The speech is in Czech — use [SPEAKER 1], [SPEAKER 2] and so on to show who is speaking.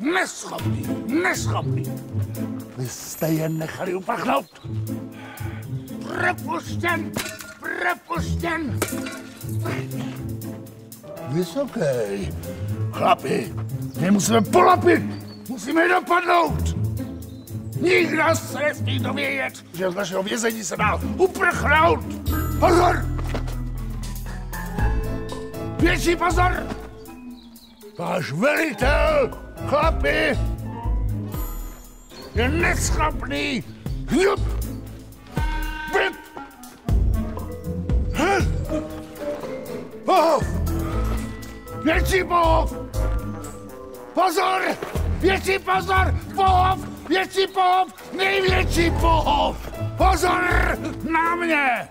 [SPEAKER 1] Neschopný, neschopný. Vy jste je nechali uprchnout. Propuštěn, propuštěn. Vysoký. Chlapi, my musíme polapit. Musíme je dopadnout. Nikdo se nesmí dovědět, že z našeho vězení se dá uprchnout. Pozor! Větší pozor! Váš velitel, chlapi, je neschopný. Hm! Pohov! Větší pohov! Pozor! Větší pozor! Pohov! Větší pohov! Největší pohov! Pozor! Na mě!